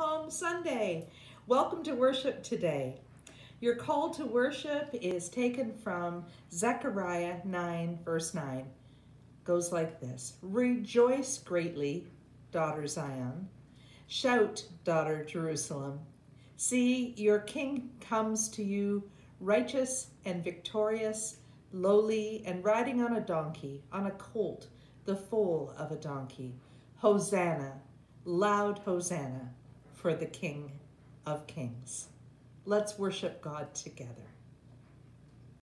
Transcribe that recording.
Palm Sunday. Welcome to worship today. Your call to worship is taken from Zechariah 9, verse 9. Goes like this Rejoice greatly, daughter Zion. Shout, daughter Jerusalem. See, your king comes to you, righteous and victorious, lowly and riding on a donkey, on a colt, the foal of a donkey. Hosanna, loud Hosanna for the King of Kings. Let's worship God together.